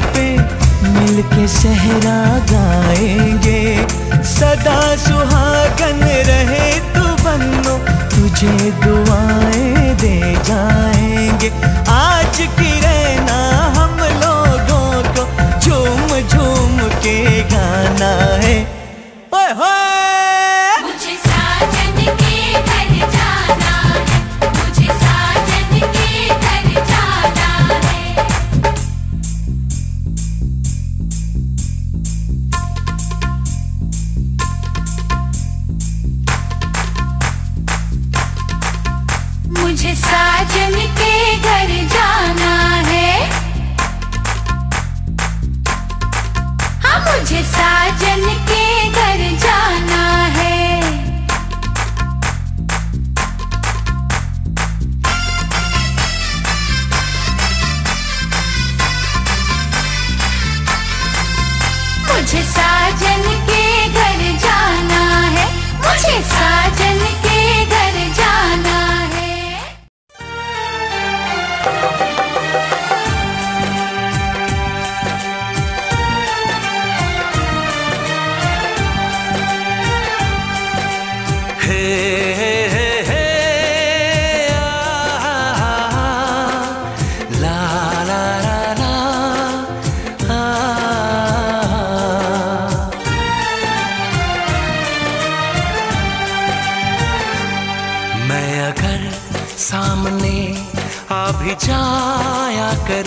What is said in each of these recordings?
पे मिलके सहरा गाएँगे। सदा सुहागन रहे तू बनो तुझे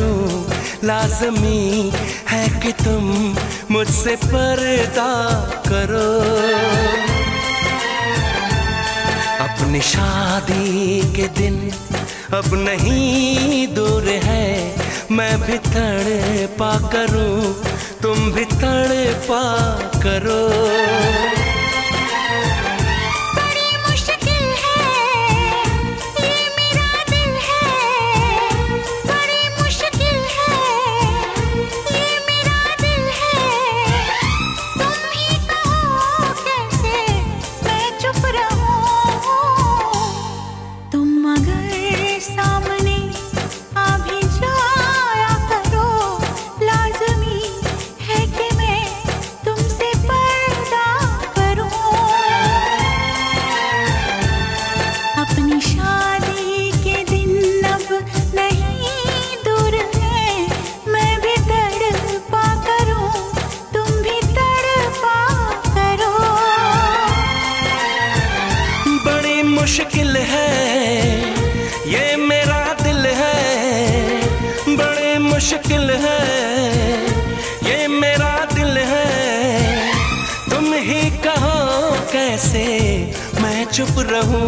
करूँ? लाजमी है कि तुम मुझसे पर्दा करो। अपनी शादी के दिन अब नहीं दूर है। मैं भी तड़ पा करूँ, तुम भी तड़ पा करो। कहो कैसे? मैं चुप रहूँ।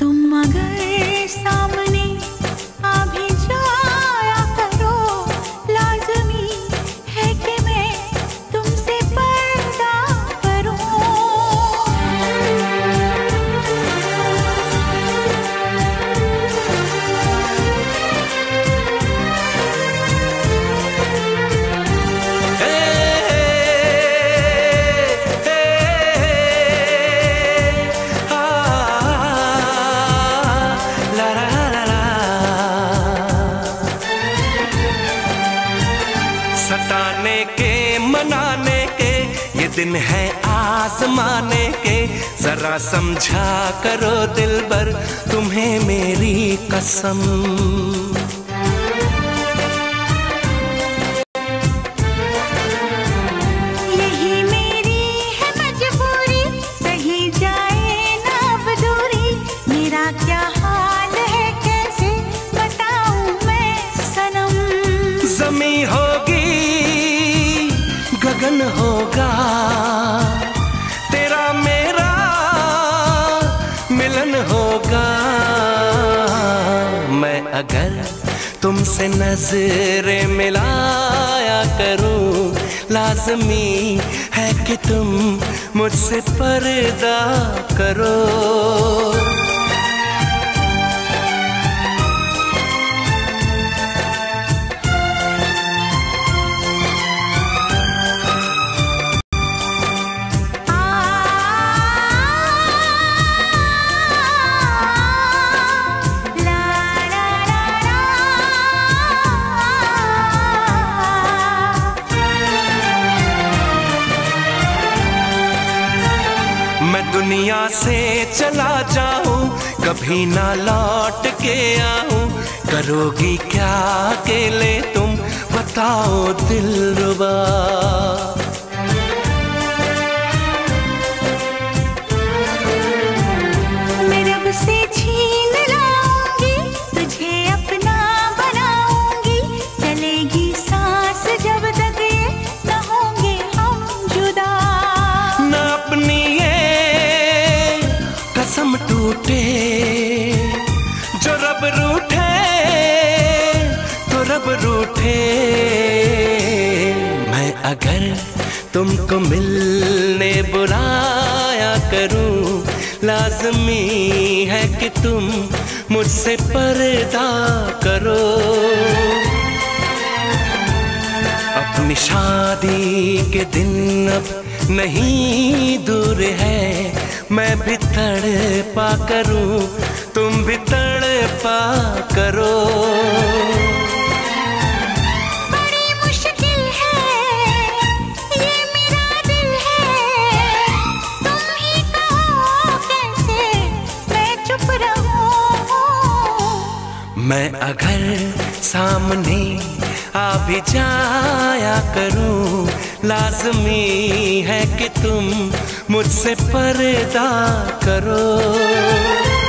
तुम मगर दिन है आसमाने के जरा समझा करो दिल भर तुम्हें मेरी कसम। अगर तुमसे नज़र मिलाया करूँ लाजमी है कि तुम मुझसे पर्दा करो। कभी ना लौट के आऊँ। करोगी क्या अकेले तुम? बताओ दिलरुबा। अगर तुमको मिलने बुलाया करूँ, लाजमी है कि तुम मुझसे पर्दा करो। अपनी शादी के दिन अब नहीं दूर है, मैं भी तड़ पा करूँ, तुम भी तड़पा करो। सामने आ भी जाया करूँ। लाजमी है कि तुम मुझसे पर्दा करो।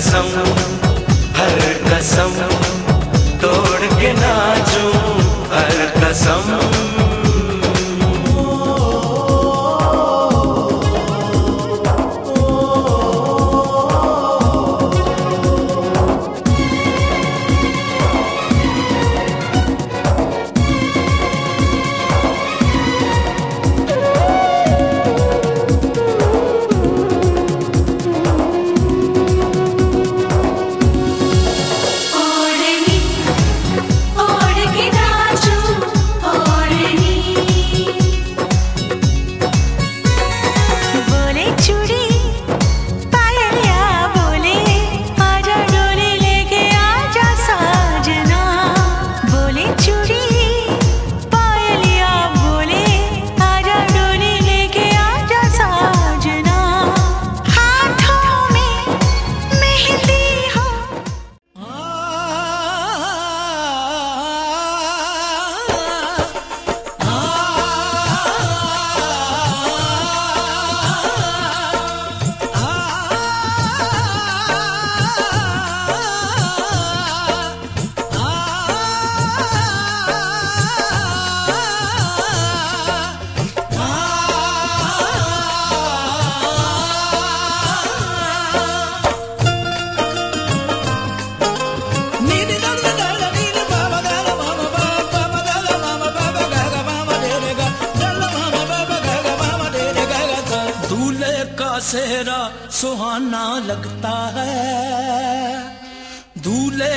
coração.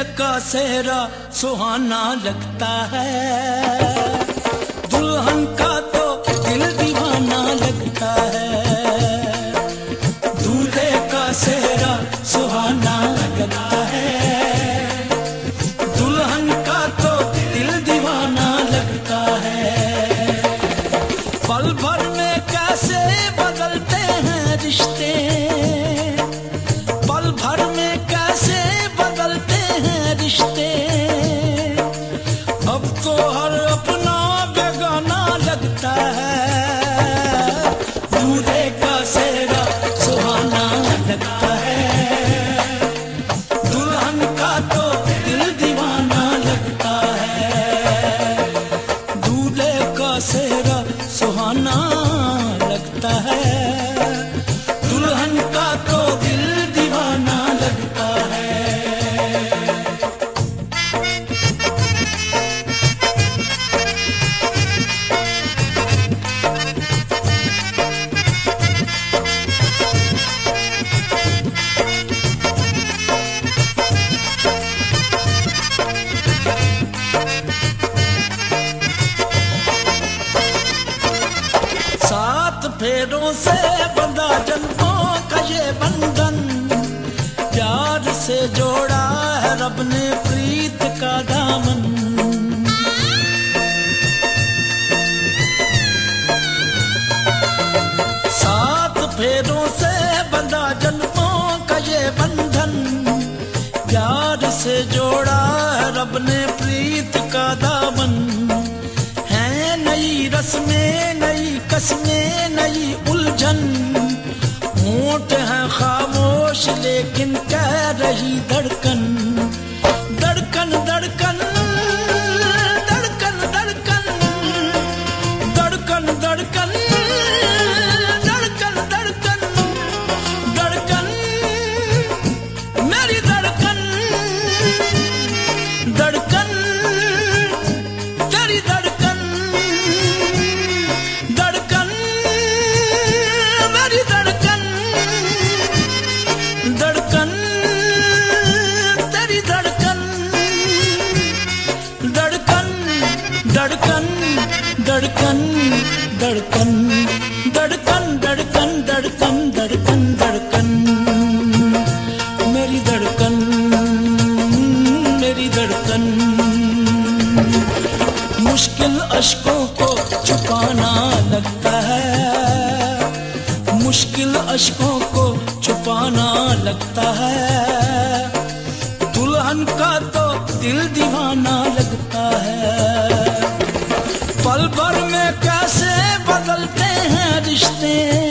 का सेहरा सुहाना लगता है। दुल्हन का फेरों से बंधा जन्मों का ये बंधन। प्यार से जोड़ा है रब ने प्रीत का दामन। सात फेरों से बंधा जन्मों का ये बंधन। प्यार से जोड़ा है रब ने प्रीत का दामन। कस में नई उलझन। ऊट है खामोश लेकिन कह रही धड़कन। con something